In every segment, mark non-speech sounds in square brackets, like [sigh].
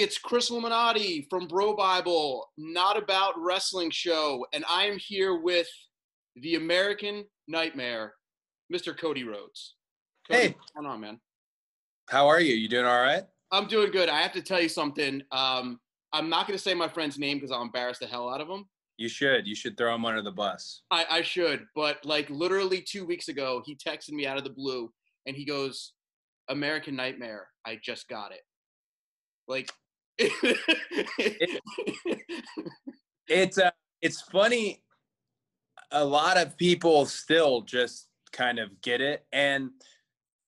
it's Chris Illuminati from BroBible, not about wrestling show, and I am here with the American Nightmare, Mr. Cody Rhodes. Cody, Hey. what's going on, man? How are you? You doing all right? I'm doing good. I have to tell you something. Um, I'm not going to say my friend's name because I'll embarrass the hell out of him. You should. You should throw him under the bus. I, I should, but like literally two weeks ago, he texted me out of the blue and he goes, American Nightmare, I just got it. Like, [laughs] It's uh, it's funny. A lot of people still just kind of get it, and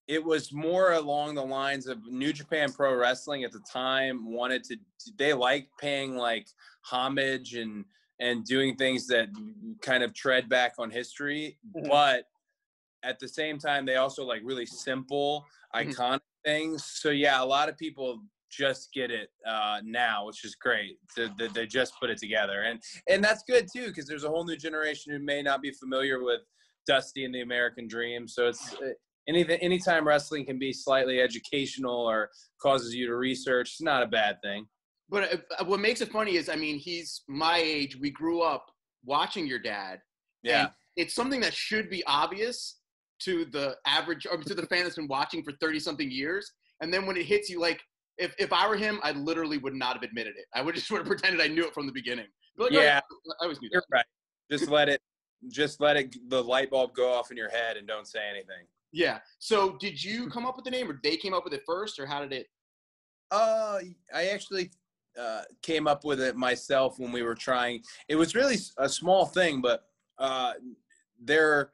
it was more along the lines of New Japan Pro Wrestling at the time wanted to. They like paying like homage and and doing things that kind of tread back on history, Mhm. but at the same time they also like really simple Mhm. iconic things so yeah a lot of people just get it uh, now which is great they, they, they just put it together and and that's good too because there's a whole new generation who may not be familiar with dusty and the american dream so it's uh, anything anytime wrestling can be slightly educational or causes you to research it's not a bad thing but uh, what makes it funny is, I mean, he's my age. We grew up watching your dad. yeah And it's something that should be obvious to the average or to the fan that's been watching for 30 something years. And then when it hits you, like, if, if I were him, I literally would not have admitted it. I would just [laughs] sort of pretended I knew it from the beginning. Like, Yeah. I always knew that. you're right just let it just let it the light bulb go off in your head and don't say anything Yeah. So did you come up with the name or they came up with it first or how did it? Uh, I actually uh, came up with it myself when we were trying. It was really a small thing, but uh, they're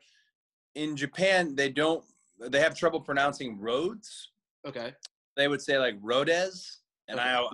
in Japan. They don't. They have trouble pronouncing Rhodes. Okay. They would say like Rhodes, and I, I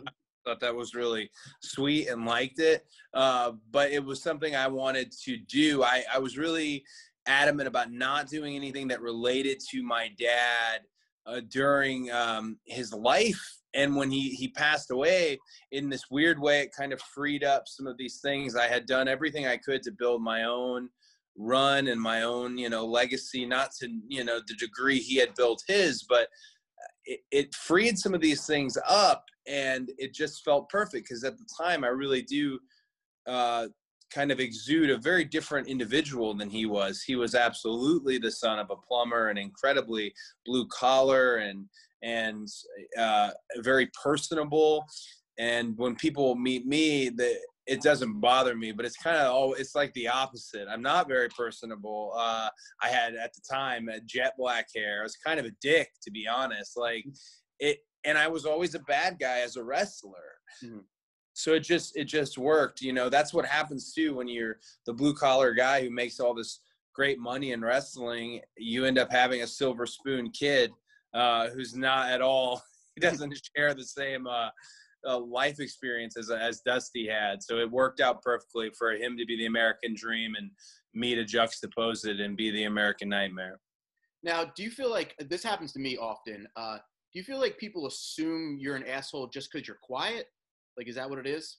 thought that was really sweet and liked it. Uh, but it was something I wanted to do. I, I was really adamant about not doing anything that related to my dad uh, during um, his life. And when he, he passed away, in this weird way, it kind of freed up some of these things. I had done everything I could to build my own run and my own, you know, legacy, not to, you know, the degree he had built his, but it, it freed some of these things up and it just felt perfect because at the time I really do uh, kind of exude a very different individual than he was. He was absolutely the son of a plumber and incredibly blue collar and and uh, very personable. And when people meet me, the it doesn't bother me, but it's kind of all it's like the opposite. I'm not very personable. Uh, I had at the time jet black hair. I was kind of a dick, to be honest. Like it, and I was always a bad guy as a wrestler. Mhm. So it just it just worked. You know, that's what happens too when you're the blue collar guy who makes all this great money in wrestling. You end up having a silver spoon kid uh, who's not at all. [laughs] He doesn't share the same uh, uh, life experience as as Dusty had. So it worked out perfectly for him to be the American dream and me to juxtapose it and be the American nightmare. Now, do you feel like this happens to me often? Uh, do you feel like people assume you're an asshole just because you're quiet? Like, is that what it is?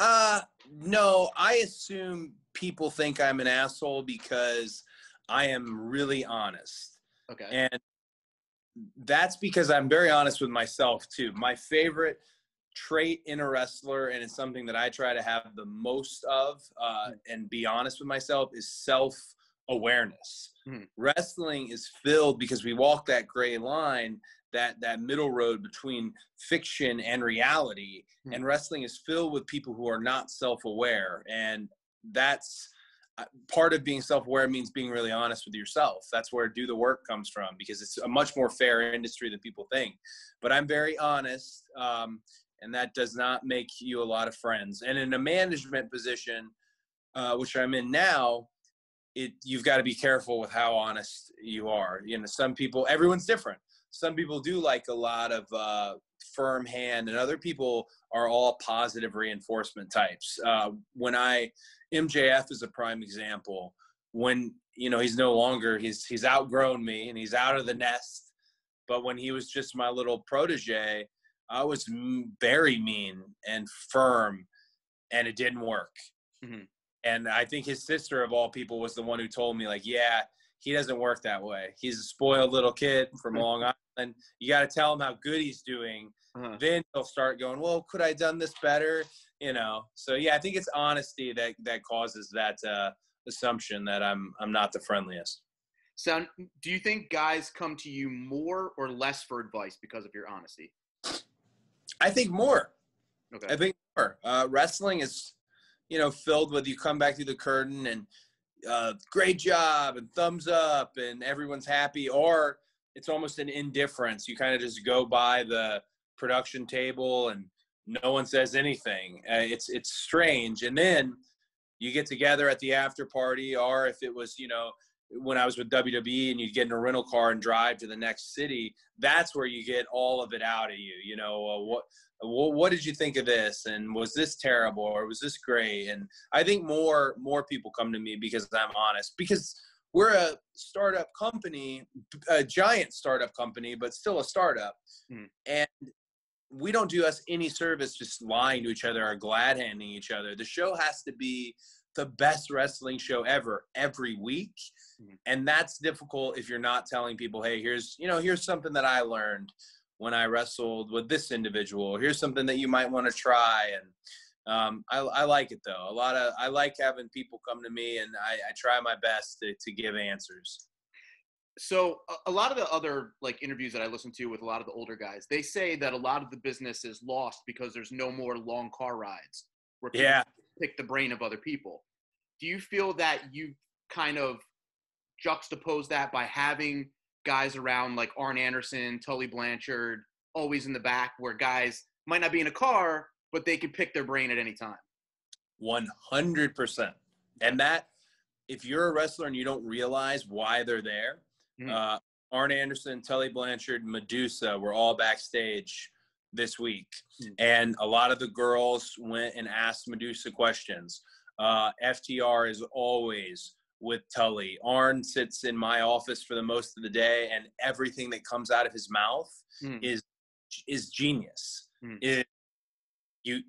Uh no, I assume people think I'm an asshole because I am really honest. Okay. And that's because I'm very honest with myself too. My favorite trait in a wrestler, and it's something that I try to have the most of uh, and be honest with myself, is self awareness. Mhm. Wrestling is filled because we walk that gray line, that that middle road between fiction and reality, Mhm. and wrestling is filled with people who are not self aware, and that's part of being self-aware means being really honest with yourself. That's where do the work comes from because it's a much more fair industry than people think. But i'm very honest um, and that does not make you a lot of friends. And in a management position uh, which i'm in now it you've got to be careful with how honest you are. You know some people everyone's different. Some people do like a lot of uh, firm hand and other people are all positive reinforcement types. Uh, when i mjf is a prime example. When you know he's no longer he's he's outgrown me and he's out of the nest. But when he was just my little protege i was m- very mean and firm and it didn't work. Mhm. and i think his sister of all people was the one who told me like yeah he doesn't work that way. He's a spoiled little kid from Long Island. You got to tell him how good he's doing. Uh-huh. Then he'll start going, well, could I have done this better? You know. So yeah, I think it's honesty that that causes that uh, assumption that I'm I'm not the friendliest. So, do you think guys come to you more or less for advice because of your honesty? I think more. Okay. I think more. Uh, wrestling is, you know, filled with you come back through the curtain and uh, great job and thumbs up and everyone's happy, or it's almost an indifference. You kind of just go by the production table and no one says anything. Uh, it's it's strange, and then you get together at the after party, or if it was, you know, when I was with WWE and you'd get in a rental car and drive to the next city, that's where you get all of it out of you. You know, uh, what, what, what did you think of this? And was this terrible or was this great? And I think more more people come to me because I'm honest because we're a startup company, a giant startup company, but still a startup. Hmm. And we don't do us any service just lying to each other or glad handing each other. The show has to be the best wrestling show ever every week. Mm-hmm. And that's difficult if you're not telling people, hey, here's, you know, here's something that I learned when I wrestled with this individual. Here's something that you might want to try. And um, I, I, like it though. A lot of, I like having people come to me and I, I try my best to, to give answers. So a, lot of the other like interviews that I listen to with a lot of the older guys, they say that a lot of the business is lost because there's no more long car rides. Where yeah pick the brain of other people. Do you feel that you kind of juxtapose that by having guys around like Arn Anderson, Tully Blanchard, always in the back, where guys might not be in a car, but they can pick their brain at any time? 100%. And that, if you're a wrestler and you don't realize why they're there, mm-hmm. uh, Arn Anderson, Tully Blanchard, Medusa were all backstage this week, hmm. and a lot of the girls went and asked Medusa questions. Uh, FTR is always with Tully. Arn sits in my office for the most of the day, and everything that comes out of his mouth mm. is is genius. Mm. It, you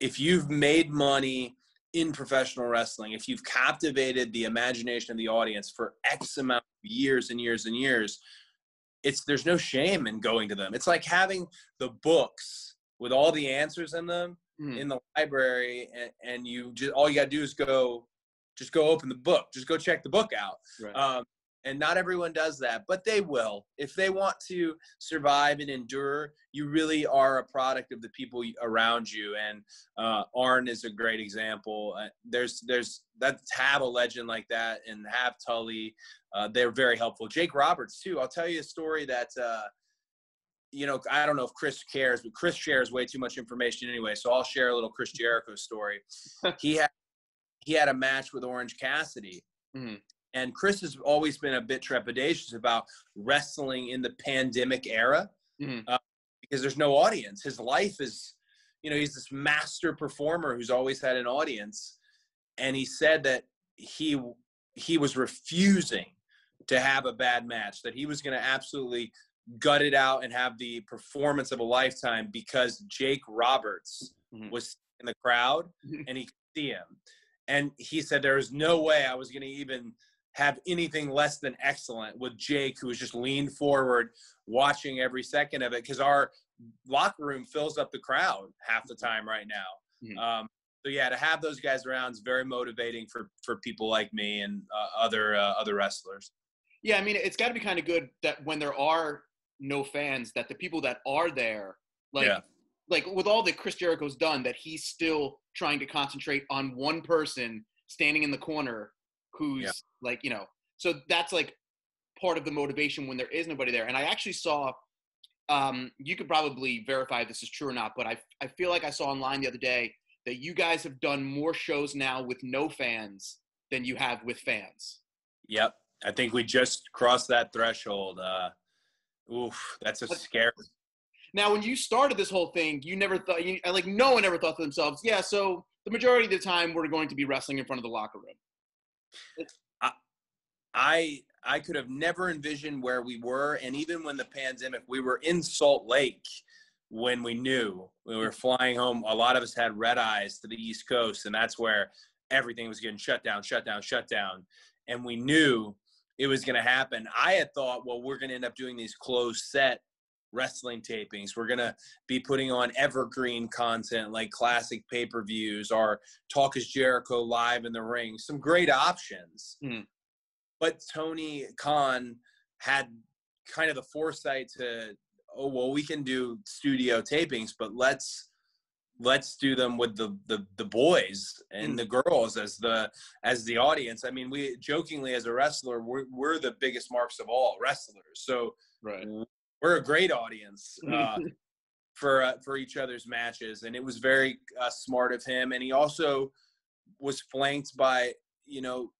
if you've made money in professional wrestling, if you've captivated the imagination of the audience for X amount of years and years and years, it's there's no shame in going to them. It's like having the books with all the answers in them mm. in the library, and, and, you just all you gotta do is go, just go open the book, just go check the book out. Right. Um, and not everyone does that but they will if they want to survive and endure you really are a product of the people around you and uh, arn is a great example uh, there's there's that have a legend like that and have tully uh, they're very helpful jake roberts too i'll tell you a story that uh, you know, I don't know if Chris cares, but Chris shares way too much information anyway. So I'll share a little Chris Jericho story. [laughs] he had he had a match with Orange Cassidy, mm-hmm. And Chris has always been a bit trepidatious about wrestling in the pandemic era mm-hmm. uh, because there's no audience. His life is, you know, he's this master performer who's always had an audience. And he said that he he was refusing to have a bad match, that he was going to absolutely gut it out and have the performance of a lifetime because Jake Roberts mm-hmm. was in the crowd [laughs] and he could see him. And he said there was no way I was going to even have anything less than excellent with Jake, who was just leaned forward, watching every second of it, because our locker room fills up the crowd half the time right now. Mm-hmm. Um, so yeah, to have those guys around is very motivating for for people like me and uh, other uh, other wrestlers. Yeah, I mean, it's got to be kind of good that when there are no fans, that the people that are there, like, yeah. Like with all that Chris Jericho's done, that he's still trying to concentrate on one person standing in the corner who's yeah. like you know so that's like part of the motivation when there is nobody there. And i actually saw um, you could probably verify if this is true or not but I, I feel like i saw online the other day that you guys have done more shows now with no fans than you have with fans. Yep. I think we just crossed that threshold. Uh oof that's a scary now when you started this whole thing you never thought you, like no one ever thought to themselves yeah so the majority of the time we're going to be wrestling in front of the locker room I I could have never envisioned where we were, and even when the pandemic, we were in Salt Lake when we knew we were flying home. A lot of us had red eyes to the East Coast, and that's where everything was getting shut down, shut down, shut down. And we knew it was going to happen. I had thought, well, we're going to end up doing these closed set wrestling tapings. We're going to be putting on evergreen content like classic pay per views or Talk is Jericho live in the ring. Some great options. Mm. But Tony Khan had kind of the foresight to, oh, well, we can do studio tapings, but let's let's do them with the the, the boys and Mm. the girls as the as the audience i mean we jokingly as a wrestler we're, we're the biggest marks of all wrestlers so Right. We're a great audience [laughs] uh, for uh, for each other's matches and it was very uh, smart of him and he also was flanked by you know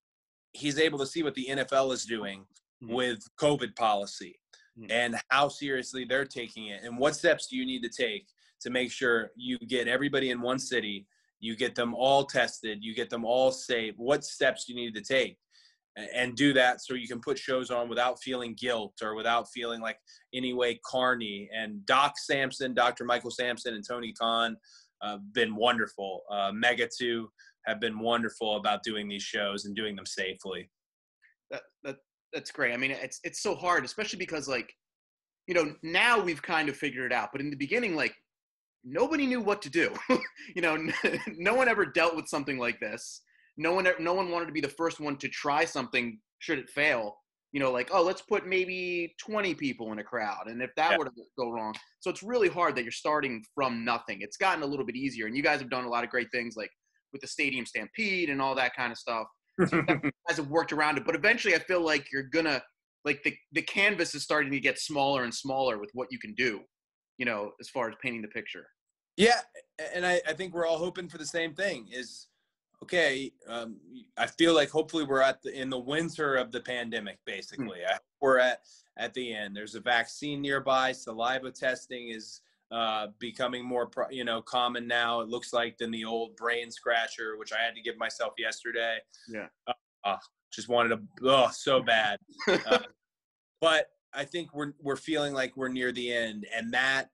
he's able to see what the NFL is doing Mhm. with covid policy Mhm. and how seriously they're taking it and what steps do you need to take to make sure you get everybody in one city you get them all tested you get them all safe what steps do you need to take and do that so you can put shows on without feeling guilt or without feeling like any way carny and doc sampson dr michael sampson and tony khan uh, been wonderful uh, mega 2 have been wonderful about doing these shows and doing them safely that, that that's great. I mean, it's it's so hard, especially because like, you know, now we've kind of figured it out, but in the beginning, like, nobody knew what to do. [laughs] you know, [laughs] no one ever dealt with something like this. No one, no one wanted to be the first one to try something should it fail. You know, like, oh, let's put maybe 20 people in a crowd, and if that Yeah. were to go wrong, so it's really hard that you're starting from nothing. It's gotten a little bit easier, and you guys have done a lot of great things, like with the stadium stampede and all that kind of stuff [laughs] guys have worked around it. But eventually, I feel like you're gonna like the the canvas is starting to get smaller and smaller with what you can do. You know, as far as painting the picture. Yeah, and I, I think we're all hoping for the same thing. Is okay. Um, I feel like hopefully we're at the in the winter of the pandemic. Basically, I, we're at at the end. There's a vaccine nearby. Saliva testing is uh, becoming more pro- you know common now. It looks like than the old brain scratcher, which I had to give myself yesterday. Yeah. Uh, uh, just wanted to oh so bad. [laughs] Uh, but I think we're we're feeling like we're near the end, and that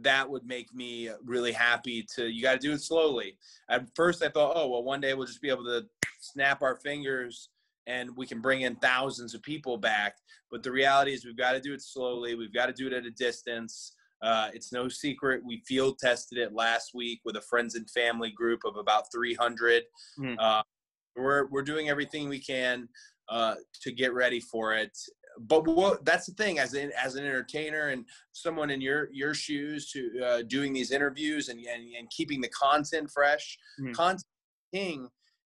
that would make me really happy. To you got to do it slowly. At first, I thought, oh well, one day we'll just be able to snap our fingers and we can bring in thousands of people back. But the reality is, we've got to do it slowly. We've got to do it at a distance. Uh, it's no secret. We field tested it last week with a friends and family group of about 300. Mhm. Uh, we're we're doing everything we can uh, to get ready for it. But what, that's the thing, as an as an entertainer and someone in your your shoes to uh, doing these interviews and, and and keeping the content fresh, Mhm. content king.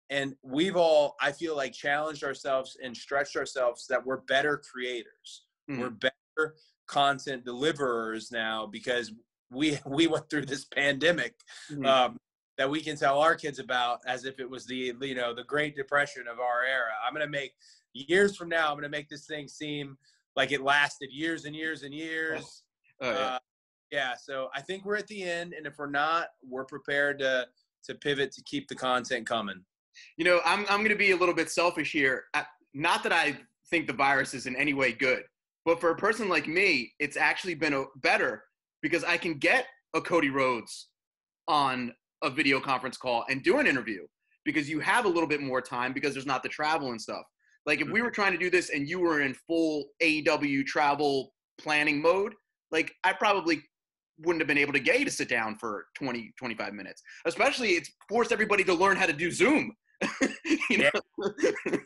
And we've all, I feel like, challenged ourselves and stretched ourselves that we're better creators. Mhm. We're better content deliverers now because we [laughs] we went through this pandemic Mhm. um, that we can tell our kids about as if it was the you know the Great Depression of our era. I'm gonna make years from now. I'm gonna make this thing seem like it lasted years and years and years. Oh, yeah. Uh, yeah. So I think we're at the end, and if we're not, we're prepared to to pivot to keep the content coming. you know, I'm I'm gonna be a little bit selfish here. I, not that I think the virus is in any way good, but for a person like me, it's actually been a, better because I can get a Cody Rhodes on a video conference call and do an interview because you have a little bit more time because there's not the travel and stuff. Like if we were trying to do this and you were in full AEW travel planning mode, like I probably wouldn't have been able to get you to sit down for 20 25 minutes especially it's forced everybody to learn how to do zoom [laughs] you know? [laughs]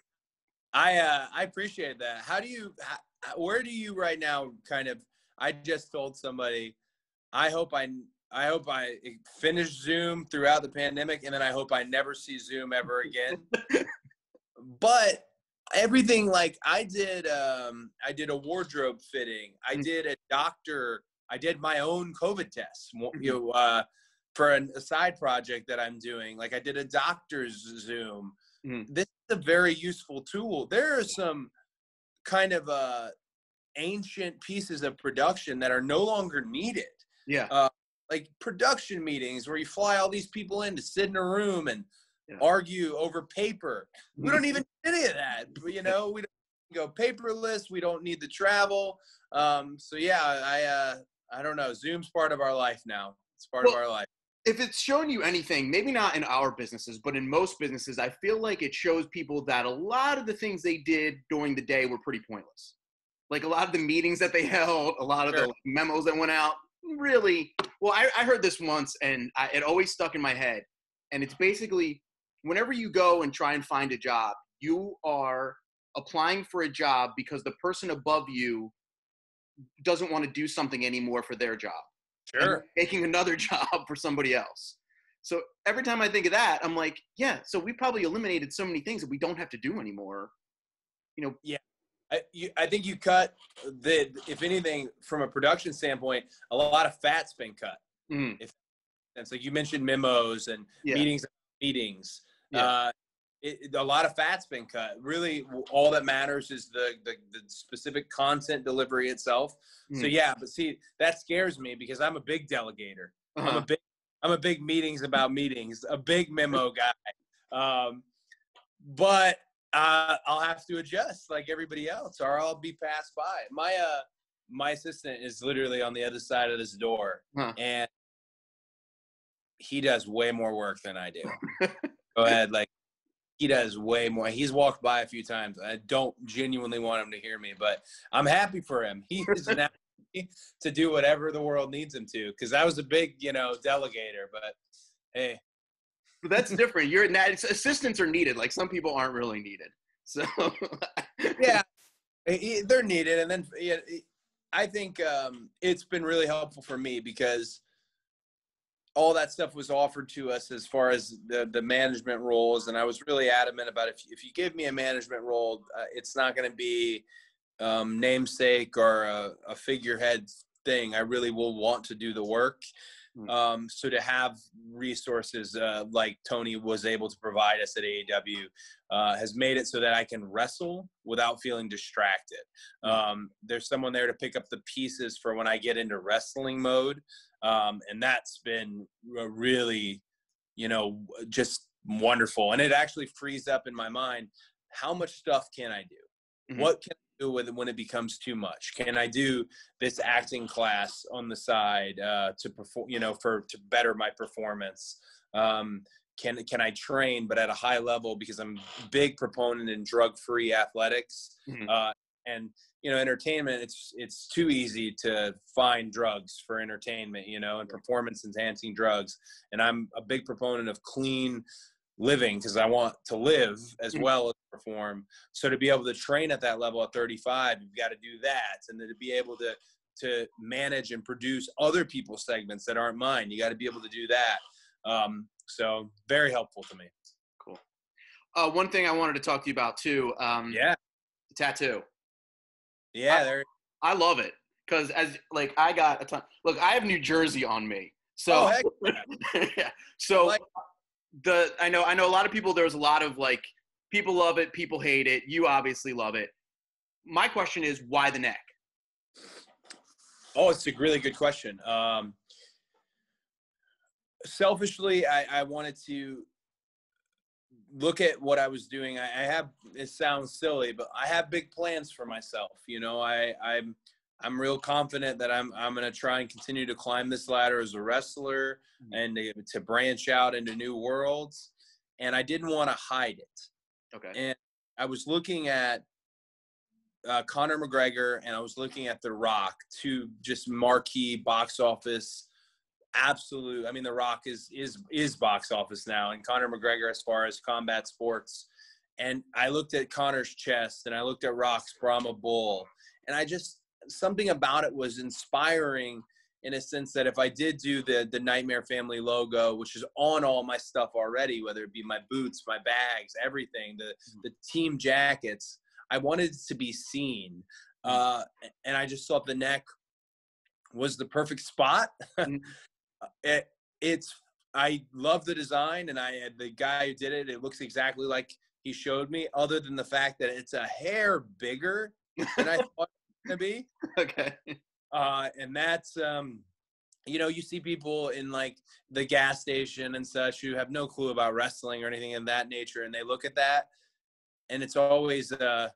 I uh, I appreciate that. How do you? h- Where do you right now? Kind of. I just told somebody. I hope I. I hope I finish Zoom throughout the pandemic, and then I hope I never see Zoom ever again. [laughs] but everything like I did. Um, I did a wardrobe fitting. I Mm. did a doctor. I did my own COVID test. You know, uh, for an, a side project that I'm doing. Like I did a doctor's Zoom. Mm. This is a very useful tool. There are some kind of uh, ancient pieces of production that are no longer needed. yeah Like production meetings where you fly all these people in to sit in a room and Yeah. argue over paper. We don't even [laughs] need any of that. You know, we don't go paperless. We don't need the travel. Um, so yeah, I uh, I don't know. Zoom's part of our life now. It's part of our life. if it's shown you anything, maybe not in our businesses, but in most businesses, I feel like it shows people that a lot of the things they did during the day were pretty pointless. Like a lot of the meetings that they [laughs] held, a lot of Sure. the like, memos that went out, really. Well, I, I heard this once, and I, it always stuck in my head. And it's basically whenever you go and try and find a job, you are applying for a job because the person above you doesn't want to do something anymore for their job Sure. [laughs] making another [laughs] job for somebody else. So every time I think of that, I'm like, yeah, so we probably eliminated so many things that we don't have to do anymore. You know, yeah. I, you, I think you cut the, if anything, from a production standpoint, a lot of fat's been cut. mm, And so you mentioned memos and Yeah. meetings, meetings. Yeah. Uh, it, a lot of fat's been cut. Really, all that matters is the, the, the specific content delivery itself. So Mm. yeah, but see, that scares me because I'm a big delegator. I'm uh-huh. a big, I'm a big meetings about meetings, a big memo [laughs] guy. Um, but uh, I'll have to adjust like everybody else, or I'll be passed by. My uh, my assistant is literally on the other side of this door, Huh. and he does way more work than I do. [laughs] Go ahead, like he does way more. He's walked by a few times. I don't genuinely want him to hear me, but I'm happy for him. He is now [laughs] to do whatever the world needs him to. Because I was a big, you know, delegator, but hey, But that's different. You're not, assistants are needed. Like some people aren't really needed. [laughs] So [laughs] yeah, they're needed. And then yeah, I think um, it's been really helpful for me because all that stuff was offered to us as far as the, the management roles. And I was really adamant about if, if you give me a management role, uh, it's not going to be um, namesake or a, a figurehead thing. I really will want to do the work. Hmm. Um, so to have resources uh, like Tony was able to provide us at AEW uh, has made it so that I can wrestle without feeling distracted. Um, there's someone there to pick up the pieces for when I get into wrestling mode, um, and that's been really, you know, just wonderful. And it actually frees up in my mind how much stuff can I do? Mhm. What can I do with it when it becomes too much? Can I do this acting class on the side uh, to perform? You know, for to better my performance. Um, can can I train, but at a high level because I'm a big proponent in drug-free athletics Mhm. uh, and you know entertainment. It's it's too easy to find drugs for entertainment, you know, and performance-enhancing drugs. And I'm a big proponent of clean living because I want to live as Mhm. well as perform. So to be able to train at that level at 35, you've got to do that, and then to be able to to manage and produce other people's segments that aren't mine, you got to be able to do that. Um, so very helpful to me. cool. Uh, one thing I wanted to talk to you about too. Um, Yeah, tattoo. Yeah. There. I love it because as like I got a ton. Look, I have New Jersey on me, so Oh, heck [laughs] yeah. So Like- the I know I know a lot of people. There's a lot of like people love it, people hate it. You obviously love it. My question is, why the neck? Oh, it's a really good question. Um, selfishly, I, I wanted to look at what I was doing. I, I have. It sounds silly, but I have big plans for myself. You know, I, I'm I'm real confident that I'm I'm going to try and continue to climb this ladder as a wrestler and to, to branch out into new worlds. And I didn't want to hide it. Okay. And I was looking at uh, Conor McGregor and I was looking at The Rock, two just marquee box office, absolute. I mean, The Rock is is is box office now, and Conor McGregor as far as combat sports. And I looked at Conor's chest, and I looked at Rock's Brahma Bull, and I just something about it was inspiring in a sense that if I did do the the Nightmare Family logo, which is on all my stuff already, whether it be my boots, my bags, everything, the mm. the team jackets, I wanted it to be seen, mm. uh, and I just thought the neck was the perfect spot. [laughs] Mm. It, it's I love the design, and I had the guy who did it, it looks exactly like he showed me. Other than the fact that it's a hair bigger than I [laughs] thought it was gonna be okay. uh, and that's um, you know you see people in like the gas station and such who have no clue about wrestling or anything of that nature and they look at that and it's always uh,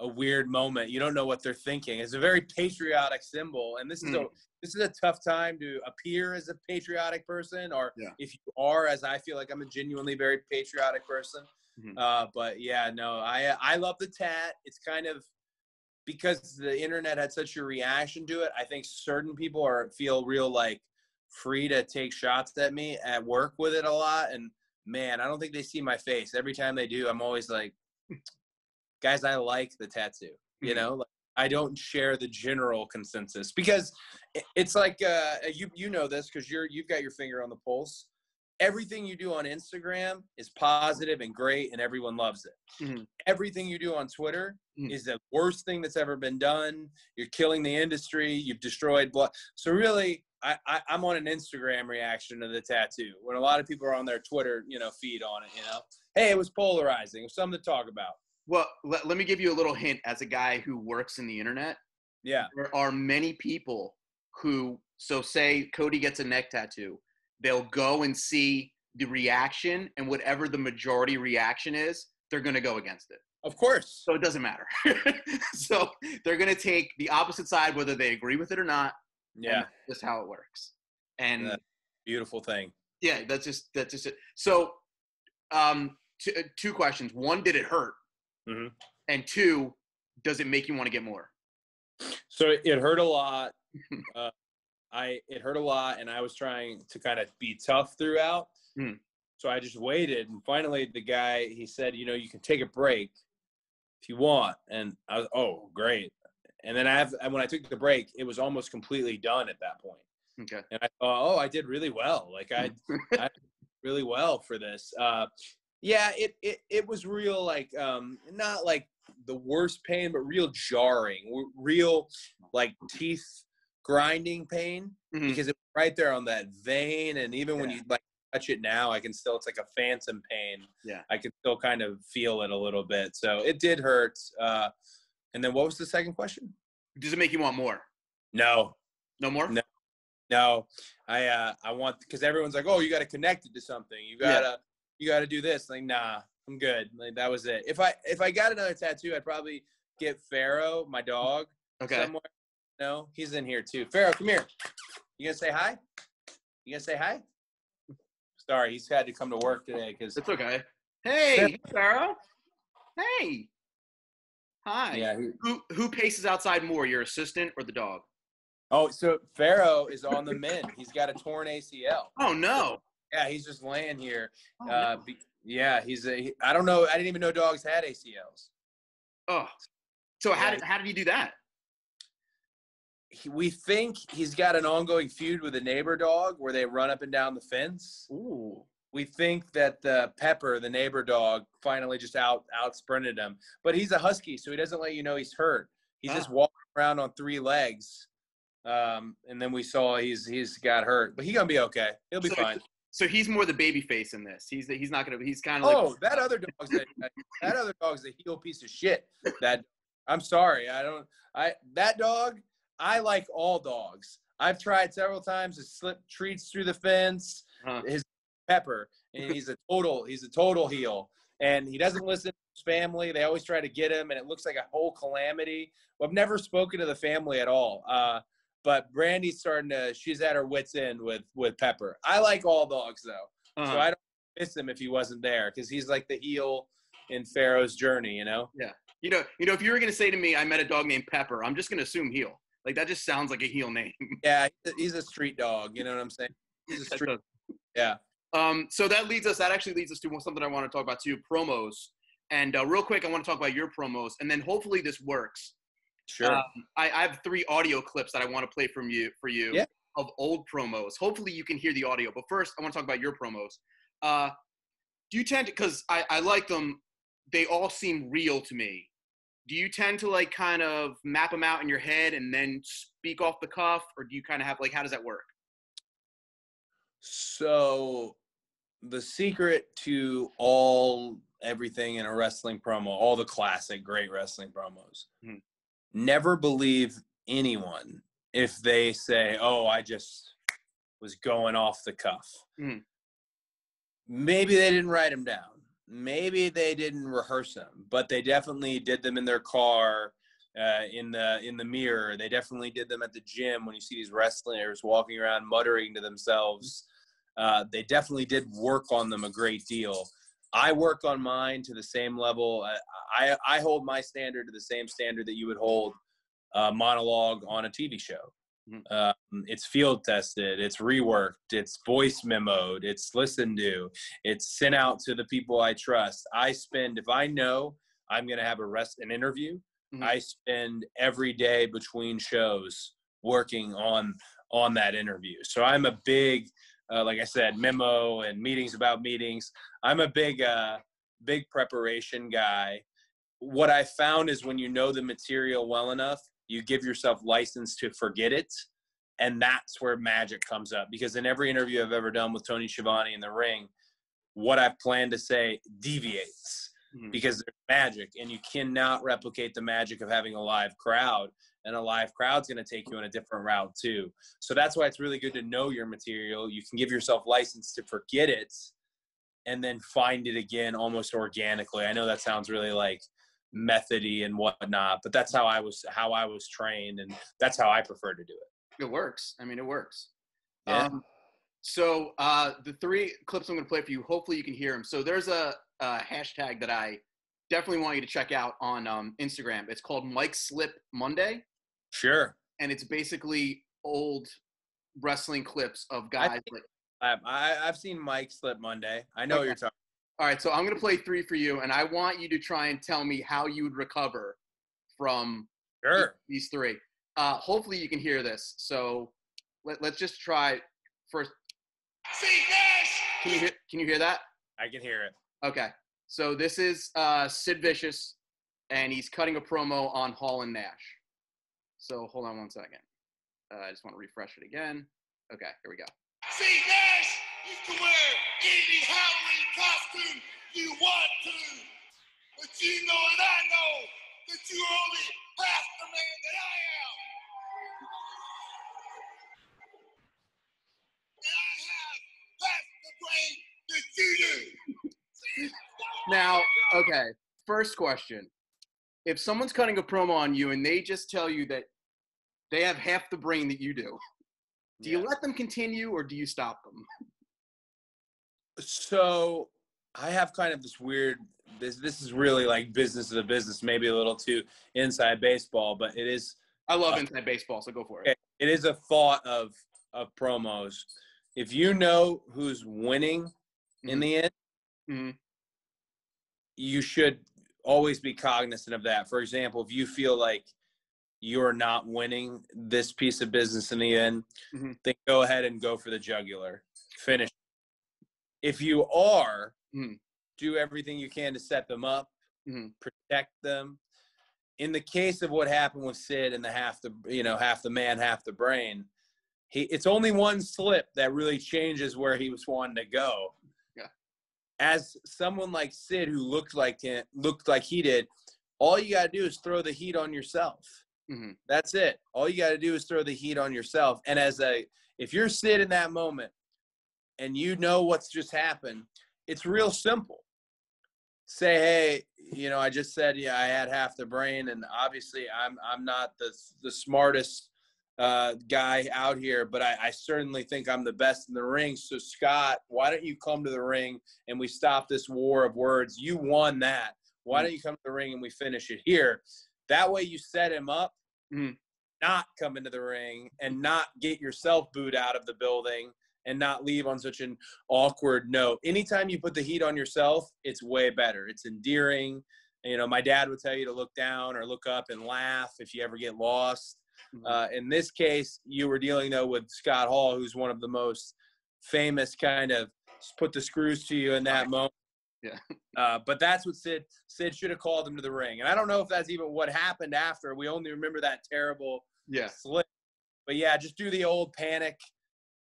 a weird moment. You don't know what they're thinking. It's a very patriotic symbol, and this is a Mm. This is a tough time to appear as a patriotic person, or Yeah. if you are, as I feel like I'm a genuinely very patriotic person. Mhm. Uh, but yeah, no, I I love the tat. It's kind of because the internet had such a reaction to it. I think certain people are feel real like free to take shots at me at work with it a lot, and man, I don't think they see my face. Every time they do, I'm always like, [laughs] guys, I like the tattoo. You Mhm. know, like, I don't share the general consensus because it's like uh, you you know this because you're you've got your finger on the pulse. Everything you do on Instagram is positive and great, and everyone loves it. Mhm. Everything you do on Twitter Mhm. is the worst thing that's ever been done. You're killing the industry. You've destroyed blood. So really, I, I I'm on an Instagram reaction to the tattoo when a lot of people are on their Twitter, you know, feed on it. You know, hey, it was polarizing. It was something to talk about. Well, let, let me give you a little hint as a guy who works in the internet. Yeah. There are many people who, so say Cody gets a neck tattoo, they'll go and see the reaction, and whatever the majority reaction is, they're going to go against it. Of course. So it doesn't matter. [laughs] so they're going to take the opposite side, whether they agree with it or not. Yeah. that's how it works. And Yeah. Beautiful thing. yeah, that's just that's just it. So, um, t- two questions. One, did it hurt? Mhm. And two, does it make you want to get more? So it- hurt a lot. [laughs] uh, I it hurt a lot, and I was trying to kind of be tough throughout. Mm. So I just waited, and finally the guy he said, you know, you can take a break if you want, and I was oh great. And then I have, and when I took the break, it was almost completely done at that point. Okay. and I thought, oh, I did really well. Like I, [laughs] I did really well for this. Uh, yeah, it, it it was real, like um, not like the worst pain, but real jarring, real like teeth grinding pain Mhm. because it was right there on that vein, and even when you like touch it now, I can still it's like a phantom pain. Yeah. I can still kind of feel it a little bit. So it did hurt. Uh, and then what was the second question? Does it make you want more? No, No more? No. No, I uh I want because everyone's like, oh, you got to connect it to something. You got to, Yeah. You gotta do this. Like, nah, I'm good. Like that was it. If I if I got another tattoo, I'd probably get Pharaoh, my dog, Okay. somewhere. No, he's in here too. Pharaoh, come here. You gonna say hi? You gonna say hi? Sorry, he's had to come to work today because It's okay. Hey, Pharaoh. Hey. Hi. yeah. he- Who who paces outside more, your assistant or the dog? Oh, so Pharaoh is on the mend. He's got a torn ACL. Oh no. Yeah, he's just laying here. Oh, Uh, no. be, yeah, he's a. He, I don't know. I didn't even know dogs had ACLs. oh. So how Yeah. did how did he do that? He, we think he's got an ongoing feud with a neighbor dog where they run up and down the fence. Ooh. We think that the Pepper, the neighbor dog, finally just out out sprinted him. But he's a husky, so he doesn't let you know he's hurt. He's just Ah. walking around on three legs. Um, and then we saw he's he's got hurt, but he's gonna be okay. He'll be So- fine. So he's more the baby face in this. He's the, he's not gonna he's kind of like Oh, that other dog's a, that other dog's a heel piece of shit. That I'm sorry, I don't. I that dog. I like all dogs. I've tried several times to slip treats through the fence. Huh. His pepper, and he's a total. He's a total heel, and he doesn't listen to his family. They always try to get him, and it looks like a whole calamity. Well, I've never spoken to the family at all. Uh, but Brandi's starting to. She's at her wits end with with Pepper. I like all dogs though. uh, So I don't miss him if he wasn't there because he's like the heel in Pharaoh's journey, you know? Yeah, you know you know if you were gonna say to me I met a dog named Pepper, I'm just gonna assume heel. Like that just sounds like a heel name. [laughs] Yeah, he's a- street dog. You know what I'm saying? He's a street. Yeah. Um, so that leads us. That actually leads us to something I want to talk about too: promos. And uh, real quick, I want to talk about your promos, and then hopefully this works. Sure. Um, I, I have three audio clips that I want to play from you for you Yeah. of old promos. Hopefully you can hear the audio. But first, I want to talk about your promos. Uh, do you tend to? Because I, I like them. They all seem real to me. Do you tend to like kind of map them out in your head and then speak off the cuff, or do you kind of have like how does that work? so the secret to all everything in a wrestling promo, all the classic great wrestling promos, Mhm. Never believe anyone if they say, "Oh, I just was going off the cuff." Mhm. Maybe they didn't write them down. maybe they didn't rehearse them, but they definitely did them in their car, uh, in the in the mirror. They definitely did them at the gym when you see these wrestlers walking around muttering to themselves. Uh, they definitely did work on them a great deal. I work on mine to the same level. I, I, I hold my standard to the same standard that you would hold a monologue on a TV show. Mhm. Um, it's field tested, it's reworked, it's voice memoed, it's listened to, it's sent out to the people I trust. I spend if I know I'm going to have a rest an interview, Mhm. I spend every day between shows working on on that interview. So I'm a big, uh, like I said, memo and meetings about meetings. I'm a big, uh, big preparation guy. What I found is when you know the material well enough, you give yourself license to forget it. And that's where magic comes up. Because in every interview I've ever done with Tony Schiavone in the ring, what I've planned to say deviates Mhm. because there's magic and you cannot replicate the magic of having a live crowd and a live crowd's going to take you on a different route too so that's why it's really good to know your material you can give yourself license to forget it and then find it again almost organically i know that sounds really like methody and whatnot but that's how i was how i was trained and that's how i prefer to do it It works. I mean, it works. Yeah. Um, so uh, the three clips I'm going to play for you, hopefully you can hear them. So there's a, a hashtag that I definitely want you to check out on um, Instagram. It's called Mic Slip Monday, sure and it's basically old wrestling clips of I guys. think- Like, I, I, i've seen mic slip monday i know what Okay. you're talking all right, so I'm going to play three for you, and I want you to try and tell me how you would recover from sure these three. Uh, hopefully you can hear this. So let, let's just try first. Can you hear, can you hear that? i can hear it Okay. So this is uh, Sid Vicious, and he's cutting a promo on Hall and Nash. So hold on one second. Uh, I just want to refresh it again. Okay, here we go. See, Nash used to wear any Halloween costume you want to. But you know and I know that you're only half the man that I am. And I have half the brain that you do. Now, okay, first question. If someone's cutting a promo on you and they just tell you that they have half the brain that you do, do you let them continue or do you stop them? so I have kind of this weird this this is really like business of the business, maybe a little too inside baseball, but it is I love Uh, inside baseball, so go for it. it is a thought of of promos. If you know who's winning in Mhm. the end, Mhm. you should always be cognizant of that. For example, if you feel like you're not winning this piece of business in the end, Mhm. then go ahead and go for the jugular. Finish. If you are, Mhm. do everything you can to set them up, Mhm. protect them. In the case of what happened with Sid and the half the you know half the man, half the brain, he it's only one slip that really changes where he was wanting to go. Yeah. As someone like Sid who looked like him, looked like he did, all you got to do is throw the heat on yourself. Mhm. That's it. All you got to do is throw the heat on yourself. And as a, if you're Sid in that moment, and you know what's just happened, it's real simple. Say, hey, you know, I just said, yeah, I had half the brain, and obviously, I'm I'm not the the smartest uh, guy out here, but I, I certainly think I'm the best in the ring. So, Scott, why don't you come to the ring and we stop this war of words? You won that. Why don't you come to the ring and we finish it here? That way, you set him up, Mhm. not come into the ring, and not get yourself booed out of the building, and not leave on such an awkward note. Anytime you put the heat on yourself, it's way better. It's endearing. You know, my dad would tell you to look down or look up and laugh if you ever get lost. Mhm. Uh, in this case, you were dealing though with Scott Hall, who's one of the most famous kind of put the screws to you in that moment. Yeah. [laughs] Uh, but that's what Sid Sid should have called him to the ring, and I don't know if that's even what happened after. We only remember that terrible yeah. slip. But yeah, just do the old panic,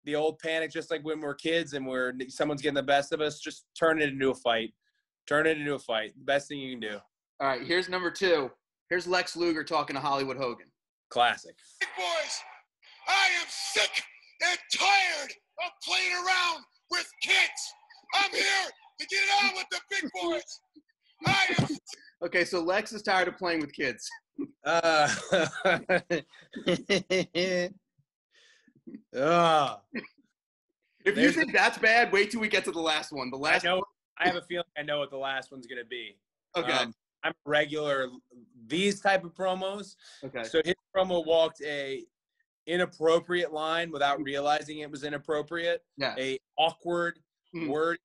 the old panic, just like when we're kids and we're someone's getting the best of us. Just turn it into a fight. Turn it into a fight. The best thing you can do. All right, here's number two. Here's Lex Luger talking to Hollywood Hogan. Classic. Big boys, I am sick and tired of playing around with kids. I'm here to get on with the big boys. I am [laughs] Okay, so Lex is tired of playing with kids. Uh, Ah, [laughs] If you think that's bad, wait till we get to the last one. The I last know. I have a feeling I know what the last one's gonna be. Okay. Um, I'm regular these type of promos. okay. So his promo walked a inappropriate line without realizing it was inappropriate. Yeah. A awkward Hmm. word.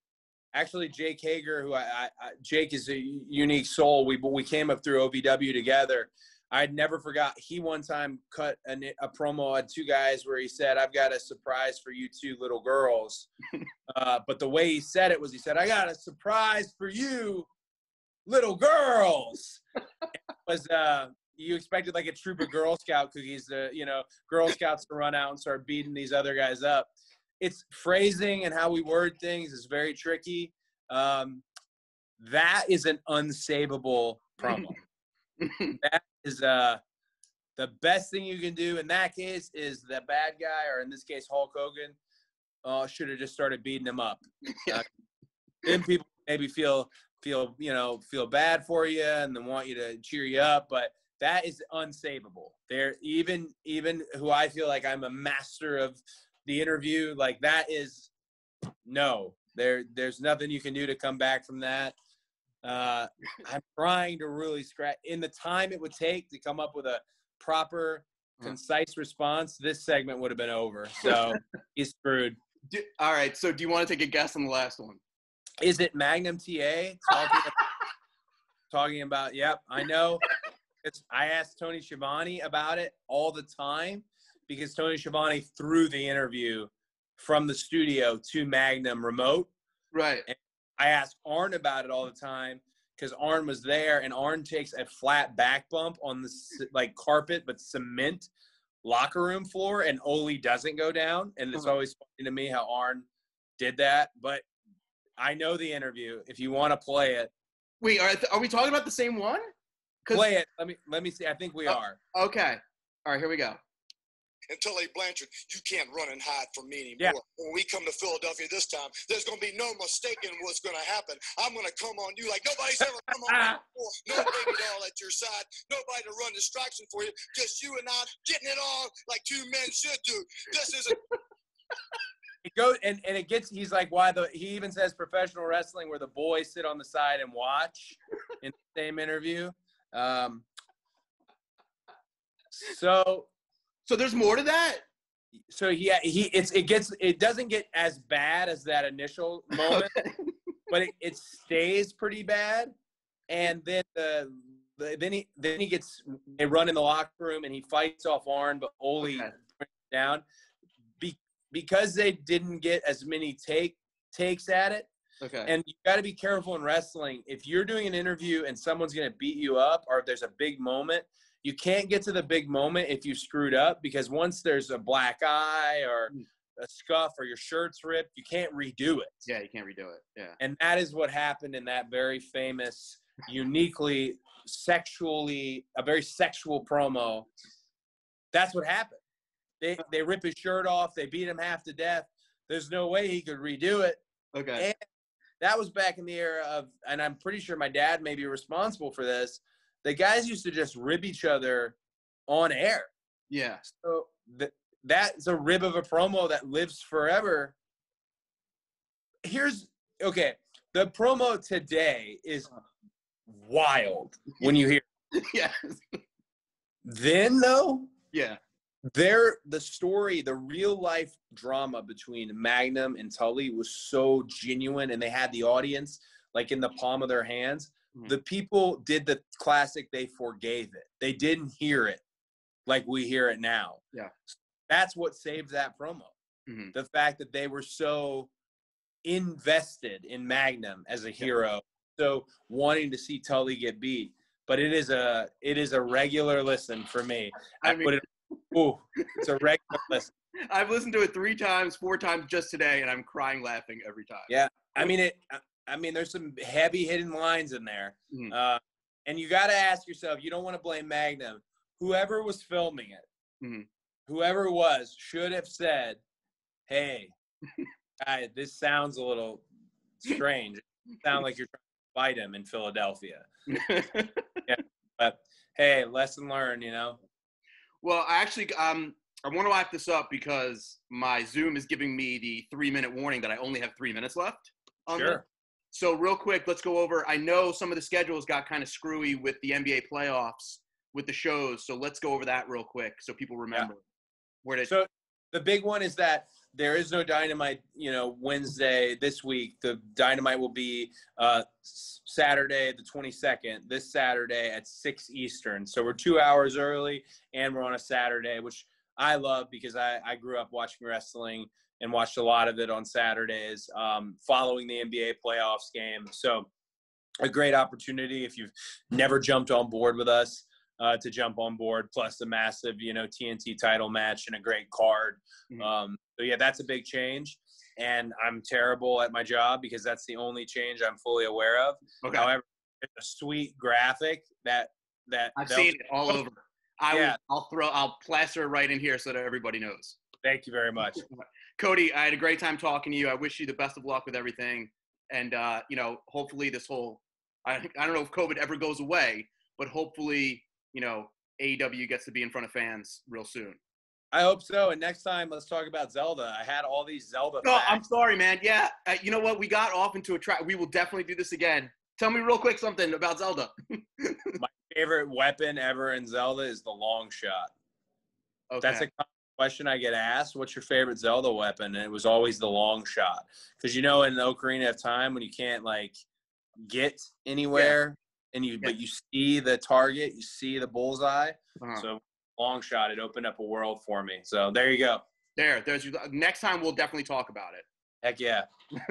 Actually, Jake Hager, who I, I, I Jake is a unique soul. We we came up through OVW together. I'd never forgot. He one time cut an, a promo on two guys where he said, "I've got a surprise for you two little girls." [laughs] uh, but the way he said it was, he said, "I got a surprise for you, little girls." Was uh, you expected like a troop of Girl Scout cookies to, you know, Girl Scouts to run out and start beating these other guys up. It's phrasing and how we word things is very tricky. Um, that is an unsavable promo. [laughs] that is uh, the best thing you can do in that case is the bad guy, or in this case Hulk Hogan, uh, should have just started beating him up. [laughs] Uh, then people maybe feel feel you know feel bad for you and then want you to cheer you up, but that is unsavable. There, even even who I feel like I'm a master of the interview, like that is no. There, there's nothing you can do to come back from that. Uh, [laughs] I'm trying to really scratch in the time it would take to come up with a proper, concise response. This segment would have been over. [laughs] So he's screwed. Do- all right. So do you want to take a guess on the last one? Is it Magnum TA talking about, [laughs] talking about? Yep, I know. It's, I asked Tony Schiavone about it all the time because Tony Schiavone threw the interview from the studio to Magnum remote. Right. I asked Arn about it all the time because Arn was there, and Arn takes a flat back bump on the like carpet but cement locker room floor, and Ole doesn't go down. And it's Uh-huh. always funny to me how Arn did that. But I know the interview. If you want to play it, Wait, are, are we talking about the same one? play it. Let me let me see. I think we Uh, are. Okay. All right, here we go. And Tully Blanchard, you can't run and hide from me anymore. Yeah. When we come to Philadelphia this time, there's going to be no mistaking what's going to happen. I'm going to come on you like nobody's ever come on you [laughs] before. No baby doll at your side, nobody to run distraction for you. Just you and I getting it on like two men should do. This is a [laughs] It goes and, and it gets. He's like, why the? He even says professional wrestling where the boys sit on the side and watch in the same interview. Um, so So there's more to that? so yeah, he it's it gets it doesn't get as bad as that initial [laughs] moment, but it, it stays pretty bad. And then the, the then he then he gets they run in the locker room and he fights off Arn, but Ole Okay. down Be, because they didn't get as many take takes at it. Okay. And you got to be careful in wrestling. If you're doing an interview and someone's going to beat you up, or if there's a big moment, you can't get to the big moment if you screwed up because once there's a black eye or Mm. a scuff or your shirt's ripped, you can't redo it. yeah, you can't redo it. Yeah. And that is what happened in that very famous, uniquely sexually, a very sexual promo. That's what happened. They they rip his shirt off. They beat him half to death. There's no way he could redo it Okay. and that was back in the era of, and I'm pretty sure my dad may be responsible for this. The guys used to just rib each other on air. Yeah. So th- that's a rib of a promo that lives forever. Here's okay. The promo today is uh-huh. wild when you hear. [laughs] yeah. Then though, Yeah. there the story the real life drama between magnum and tully was so genuine and they had the audience like in the palm of their hands Mhm. the people did the classic they forgave it they didn't hear it like we hear it now Yeah. that's what saved that promo Mhm. the fact that they were so invested in magnum as a hero so wanting to see tully get beat but it is a it is a regular listen for me I I, mean- put it. Ooh, it's a regular [laughs] listen. I've listened to it three times, four times just today, and I'm crying laughing every time. Yeah. I mean it. I- mean, there's some heavy hidden lines in there, Mhm. uh, and you got to ask yourself. You don't want to blame Magnum. Whoever was filming it, Mhm. whoever it was, should have said, "Hey, [laughs] guy, this sounds a little strange. [laughs] sound like you're trying to fight him in Philadelphia. [laughs] yeah, But hey, lesson learned, you know. well, I actually um I want to wrap this up because my Zoom is giving me the three minute warning that I only have three minutes left. this. So real quick, let's go over. I know some of the schedules got kind of screwy with the NBA playoffs with the shows, so let's go over that real quick so people remember where to. So the big one is that there is no dynamite. You know, Wednesday this week. The dynamite will be uh, Saturday, the twenty second. This Saturday at six Eastern. So we're two hours early, and we're on a Saturday, which I love because I, I grew up watching wrestling and watched a lot of it on Saturdays, um, following the NBA playoffs game. So a great opportunity if you've never jumped on board with us uh, to jump on board, plus a massive, you know, TNT title match and a great card. Mhm. Um, so yeah, that's a big change. And I'm terrible at my job because that's the only change I'm fully aware of. okay, However, it's a sweet graphic that that I've seen it all over. I will, Yeah. I'll throw. I'll plaster it right in here so that everybody knows. Thank you very much. [laughs] Cody, I had a great time talking to you. I wish you the best of luck with everything, and uh, you know, hopefully this whole. I I don't know if COVID ever goes away, but hopefully, you know, AEW gets to be in front of fans real soon. I hope so. And next time, let's talk about Zelda. I had all these Zelda. No, I'm sorry, man. Yeah, uh, you know what? We got off into a track. We will definitely do this again. Tell me real quick something about Zelda. [laughs] My favorite weapon ever in Zelda is the long shot. Okay. That's a question I get asked. What's your favorite Zelda weapon? And it was always the long shot. Because you know, in the Ocarina of Time, when you can't like get anywhere, and you Yeah. but you see the target, you see the bullseye. Uh-huh. So long shot, it opened up a world for me. So there you go. there, there's next time we'll definitely talk about it. Heck yeah. [laughs]